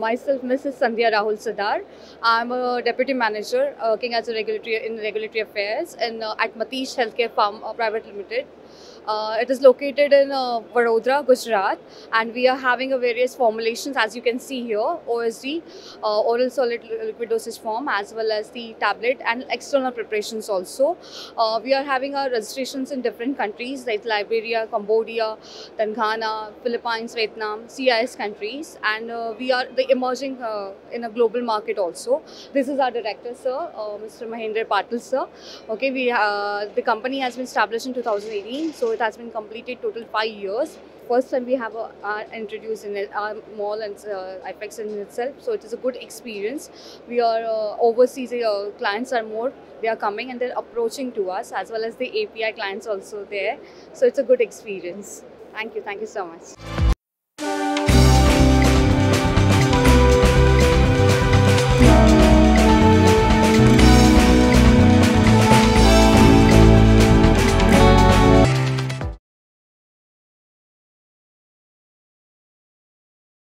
Myself, Mrs. Sandhya Rahul Sadar. I'm a deputy manager uh, working as a regulatory in regulatory affairs in uh, at Matish Healthcare Farm uh, Private Limited. Uh, it is located in uh, Vadodara, Gujarat, and we are having a various formulations as you can see here: OSD, uh, oral solid liquid dosage form, as well as the tablet and external preparations also. We are having our registrations in different countries like Liberia, Cambodia, then Philippines, Vietnam, CIS countries, and we are the emerging uh, in a global market also. This is our director, sir, uh, Mr. Mahendra Patil, sir. Okay, we uh, the company has been established in 2018, so it has been completed total five years. First time we have a, introduced in our mall and uh, IPHEX in itself, so it is a good experience. We are uh, overseas uh, clients are more they are coming and they're approaching to us as well as the API clients also there. So it's a good experience. Thank you, thank you so much.